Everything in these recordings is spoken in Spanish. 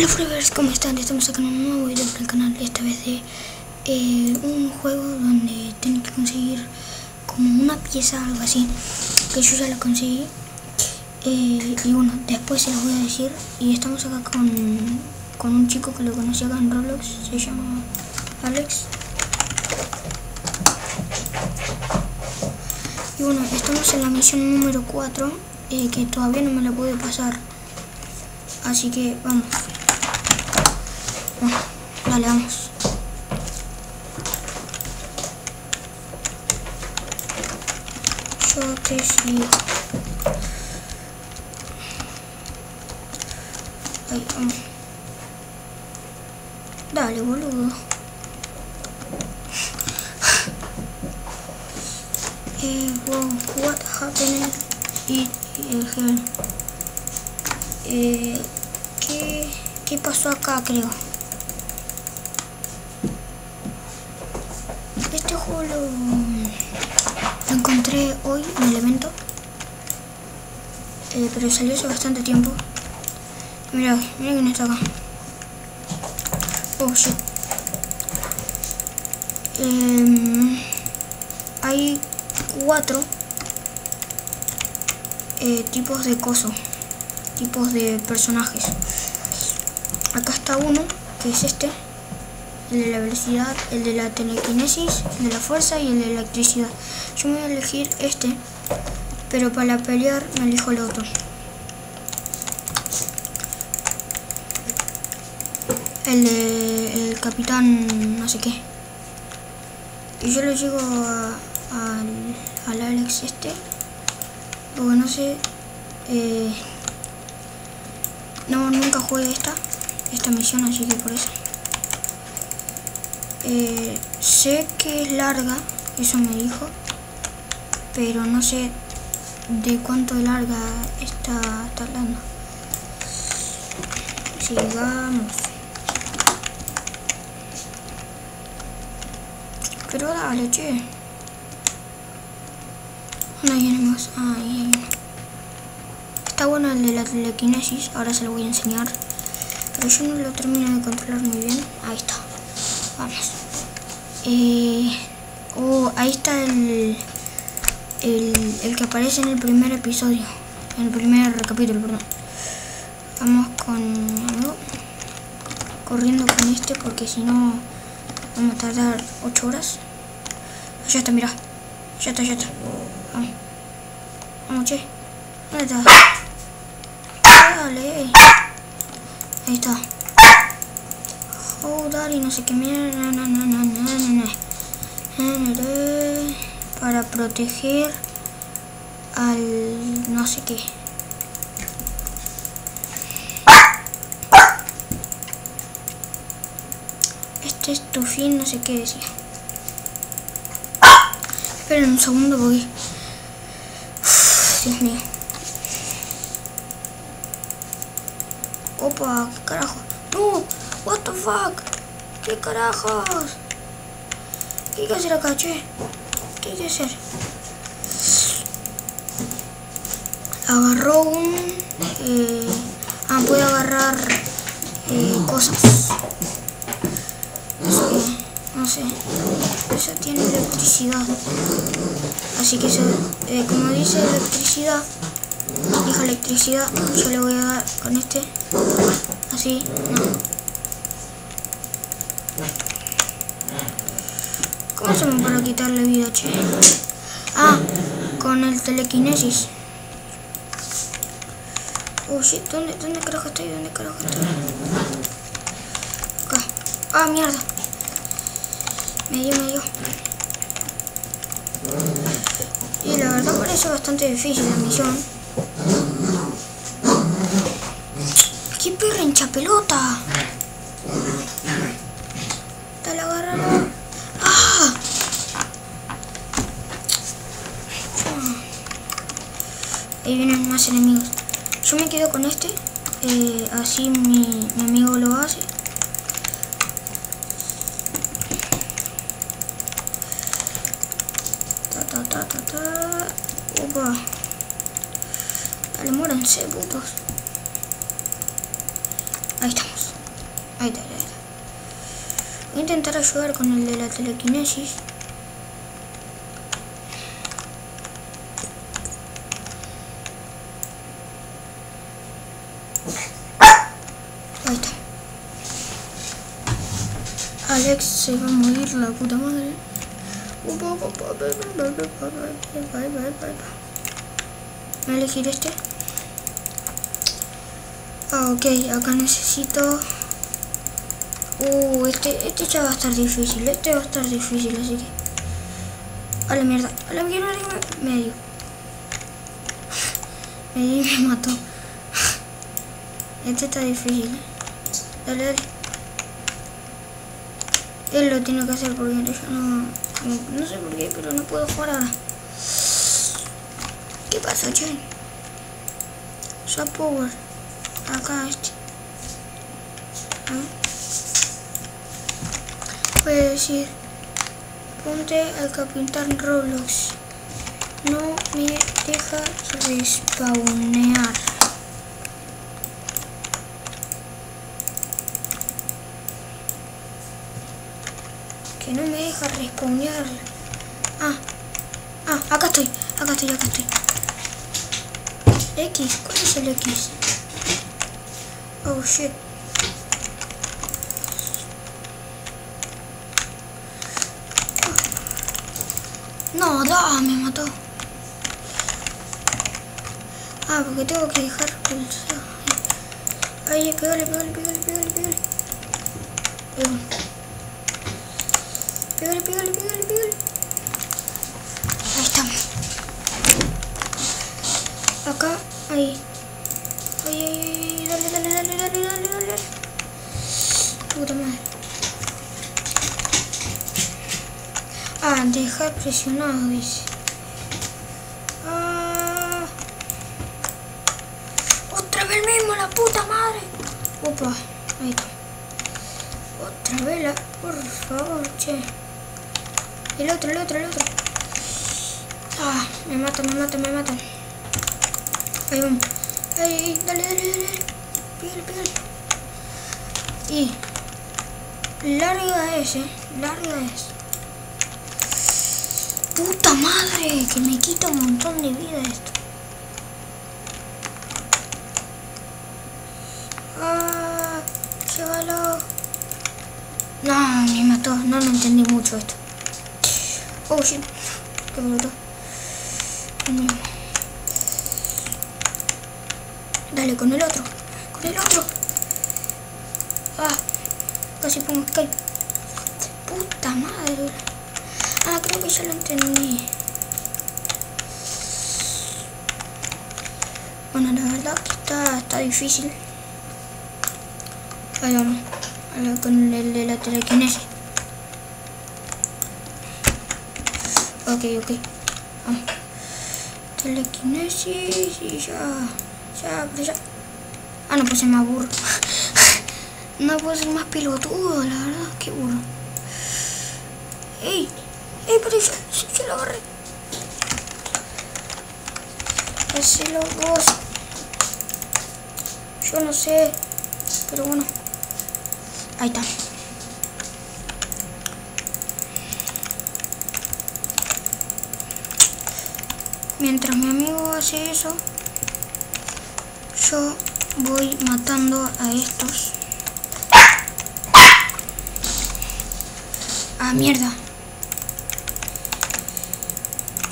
Hola Followers, ¿cómo están? Estamos acá en un nuevo video para el canal, esta vez de eh, un juego donde tienen que conseguir como una pieza, algo así, que yo ya la conseguí. Eh, y bueno, después se los voy a decir. Y estamos acá con, con un chico que lo conocí acá en Roblox, se llama Alex. Y bueno, estamos en la misión número 4, eh, que todavía no me la pude pasar. Así que vamos. Dale, vamos. Yo te sigo. Ahí, vamos. Dale, boludo. Eh, wow, what happened? Y, eh, eh, ¿qué, ¿Qué pasó acá, creo? Este juego lo, encontré hoy en el evento. Eh, pero salió hace bastante tiempo. Mira, mira quién está acá. Oh, shit. Eh, hay cuatro eh, tipos de coso, tipos de personajes. Acá está uno, que es este, el de la velocidad, el de la telequinesis, el de la fuerza y el de la electricidad. Yo me voy a elegir este, pero para pelear me elijo el otro. El de el capitán no sé qué. Y yo lo llego a, al, al Alex este, porque no sé, no, nunca jugué esta, esta misión, así que por eso. Eh, sé que es larga, eso me dijo, pero no sé de cuánto larga está tardando. Sigamos. Pero dale, che. No hay. Ah, uno. Está bueno el de la telequinesis, ahora se lo voy a enseñar. Pero yo no lo termino de controlar muy bien. Ahí está. Vamos. Eh, oh, ahí está el, el, que aparece en el primer episodio. En el primer capítulo, perdón. Vamos con. Corriendo con este porque si no vamos a tardar 8 horas. Ya está, mira. Ya está, ya está. Vamos. Vamos, che. ¿Dónde está? Dale. Ahí está. Oh, dale, no sé qué mierda. Para proteger al no sé qué. Este es tu fin, no sé qué decía. Esperen un segundo porque... Uf, Dios mío. Opa, ¿qué carajo? No, what the fuck? ¿Qué carajos? ¿Qué hay que hacer acá, che? ¿Qué hay que hacer? Agarró un... Eh, ah, puede agarrar eh, cosas. No sé. Eso tiene electricidad. Así que eso, eh, como dice electricidad, dijo electricidad, yo le voy a dar con este. Así, no. ¿Cómo hacemos para quitarle vida, che? Ah, con el telequinesis. Oh shit, ¿dónde, dónde carajo estoy? ¿Dónde carajo estoy? Acá. Ah, mierda. Me dio, me dio. Y la verdad parece bastante difícil la misión. ¡Qué perra hincha pelota! Dale, agárralo. Ahí vienen más enemigos. Yo me quedo con este. Eh, así mi, mi amigo lo hace. Ta ta ta ta. Opa. Dale, muéranse, putos. Ahí estamos. Ahí está, ahí. Voy a intentar ayudar con el de la telequinesis. Ahí está. Alex se va a morir la puta madre. Voy a elegir este. Ah, ok, acá necesito... Uh, este, este ya va a estar difícil, este va a estar difícil, así que... A la mierda, a la mierda, medio. Medio me mató. Este está difícil. Dale, dale. Él lo tiene que hacer porque yo no... No sé por qué, pero no puedo jugar ahora. ¿Qué pasa, che? Swap power. Acá este. Voy a decir, ponte al capitán Roblox. No me deja respawnear. Que no me deja respawnear. Ah, ah, acá estoy, acá estoy, acá estoy. X, ¿cuál es el X? Oh shit. No, da, me mató. Ah, porque tengo que dejar pulsado. Ay, pégale, pégale, pégale, pégale, pégale. Pégale, pégale, pégale, pégale. Ahí estamos. Acá, ahí. Ay, ay, ay, dale, dale, dale, dale, dale, dale. Puta madre. Ah, dejar presionado, dice. Ah. Otra vez mismo, la puta madre. Opa, ahí está. Otra vez la, por favor, che. El otro, el otro, el otro. Ah, me mata, me mata, me mata. Ahí vamos. Ay, dale, dale, dale. Pégale, pégale. Y larga es, eh. Larga es. Puta madre, que me quita un montón de vida esto. Ah, llévalo. No, me mató. No, no entendí mucho esto. Oh, shit. Qué bruto. Dale, con el otro. Con el otro. Ah, casi pongo Skype. Puta madre. Ah, creo que ya lo entendí. Bueno, la verdad que está, está difícil. Ahí vamos. Ahora con el de la telequinesis. Ok, ok. Vamos. Telequinesis y ya. Ya, pero ya. Ah, no, pues se me aburro. no puedo ser más pelotudo, la verdad. Qué burro. ¡Ey! ¡Ey, pero yo, yo, yo lo agarré! Hacelo vos. Yo no sé. Pero bueno. Ahí está. Mientras mi amigo hace eso, yo voy matando a estos. Ah, mierda.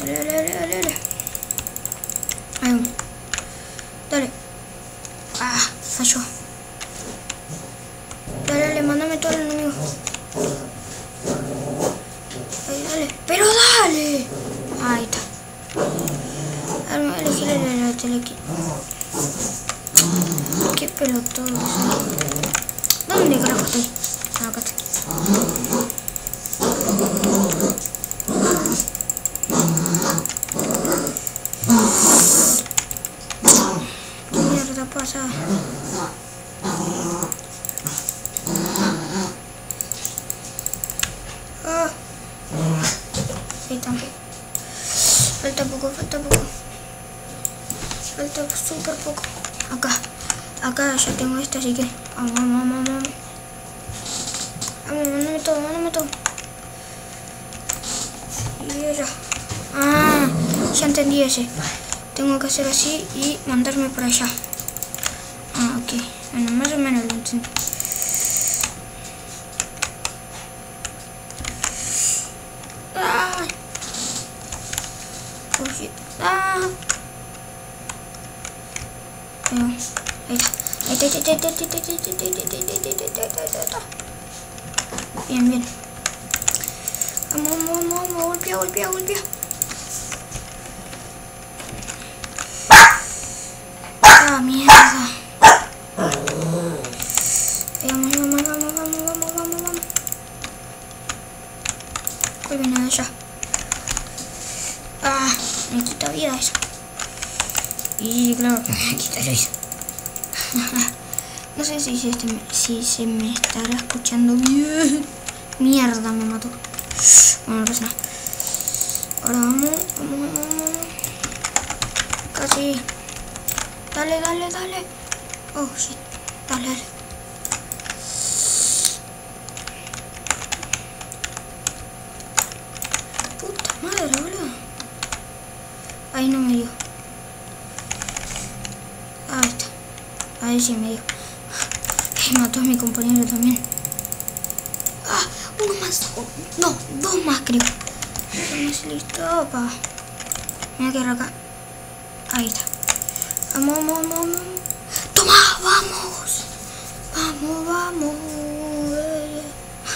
Dale, dale, dale, dale. Ahí. Dale. Ah, falló. entendí. Tengo que hacer así y mandarme para allá. Ah, ok. Bueno, más o menos lo entendí. Ah. Ah. Bien, bien. Vamos, vamos, vamos, golpea, golpea, golpea. Mierda. Vamos, vamos, vamos, vamos, vamos, vamos, vamos. ¿Cuál viene de allá? Ah, me quita vida eso. Y claro, me quita eso. No sé si, si, este si se me estará escuchando bien. Mierda, me mató. Bueno, no pasa nada. Ahora vamos, vamos, vamos. Casi. Dale, dale, dale. Oh, shit. Dale, dale. Puta madre, boludo. Ahí no me dio. Ahí está. Ahí sí me dio. Y mató a mi compañero también. Ah, uno más. Oh, no, dos más creo. Dos más y listo, pa. Mira que acá. Vamos, vamos, vamos. ¡Toma! ¡Vamos! ¡Vamos, vamos!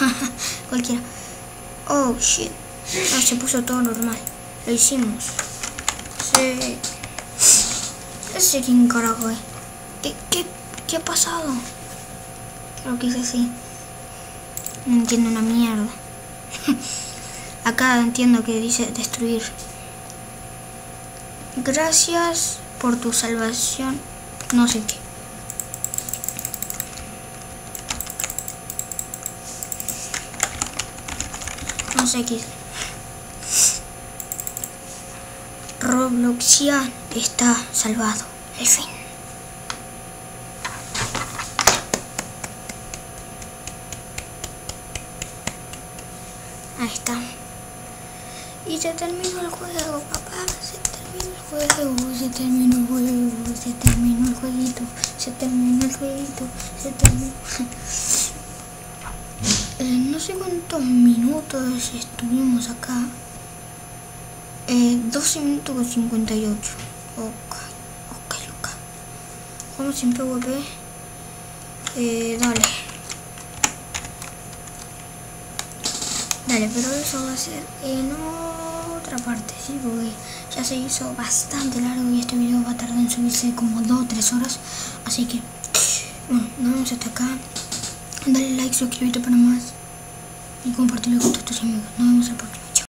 Cualquiera. Oh, shit. Ah, se puso todo normal. Lo hicimos. Sí. Ese quién carajo es. ¿Qué, qué, qué ha pasado? Creo que es así. No entiendo una mierda. Acá entiendo que dice destruir. Gracias por tu salvación. No sé qué. No sé qué. Robloxian está salvado. El fin. Ahí está. Y se terminó el juego, papá. El juego, se terminó el juego, se terminó el jueguito, se terminó el jueguito, se terminó. Eh, no sé cuántos minutos estuvimos acá. Eh, 12 minutos con 58. Ok, ok, loca. Vamos sin PvP. Eh, dale. Dale, pero eso va a ser en otra parte, ¿sí? Porque ya se hizo bastante largo y este video va a tardar en subirse como 2 o 3 horas. Así que, bueno, nos vemos hasta acá. Dale like, suscríbete para más y compartirlo con todos tus amigos. Nos vemos el próximo.